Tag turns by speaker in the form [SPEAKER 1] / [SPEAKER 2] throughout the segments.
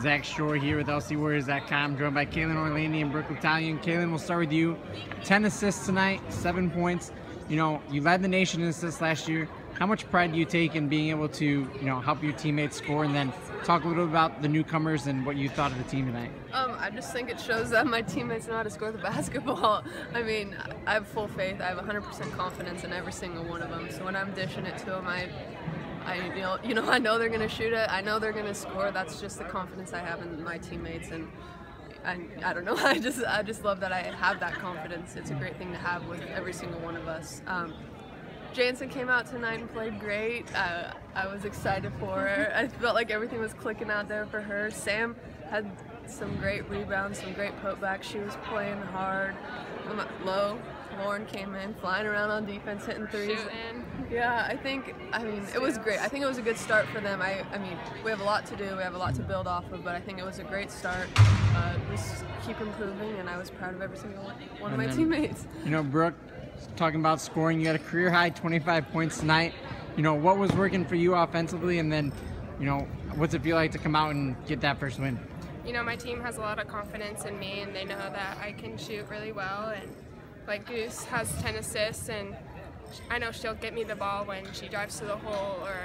[SPEAKER 1] Zach Shore here with LCWarriors.com, joined by Caelyn Orlandi and Brooke Litalien. Caelyn, we'll start with you. 10 assists tonight, 7 points. You know, you led the nation in assists last year. How much pride do you take in being able to, you know, help your teammates score? And then talk a little about the newcomers and what you thought of the team tonight.
[SPEAKER 2] Um, I just think it shows that my teammates know how to score the basketball. I mean, I have full faith. I have 100% confidence in every single one of them. So when I'm dishing it to them, I, I you know, you know, I know they're gonna shoot it. I know they're gonna score. That's just the confidence I have in my teammates, and I, I don't know. I just, I just love that I have that confidence. It's a great thing to have with every single one of us. Um, Jansen came out tonight and played great. Uh, I was excited for her. I felt like everything was clicking out there for her. Sam had some great rebounds, some great putbacks. She was playing hard. Um, Low. Lauren came in, flying around on defense, hitting threes.
[SPEAKER 3] Shooting.
[SPEAKER 2] Yeah, I think, I mean, it was great. I think it was a good start for them. I, I mean, we have a lot to do, we have a lot to build off of, but I think it was a great start. Uh, just keep improving, and I was proud of every single one of my
[SPEAKER 1] then-
[SPEAKER 2] teammates.
[SPEAKER 1] You know, Brooke, talking about scoring, you had a career high 25 points tonight. You know, what was working for you offensively? And then, you know, what's it feel like to come out and get that first win?
[SPEAKER 3] You know, my team has a lot of confidence in me, and they know that I can shoot really well. And like Goose has 10 assists, and I know she'll get me the ball when she drives to the hole or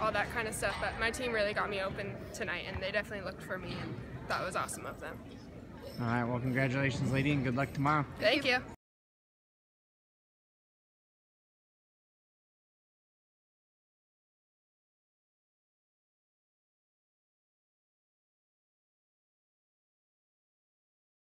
[SPEAKER 3] all that kind of stuff. But my team really got me open tonight, and they definitely looked for me, and that was awesome of them.
[SPEAKER 1] All right, well, congratulations, lady, and good luck tomorrow.
[SPEAKER 3] Thank you.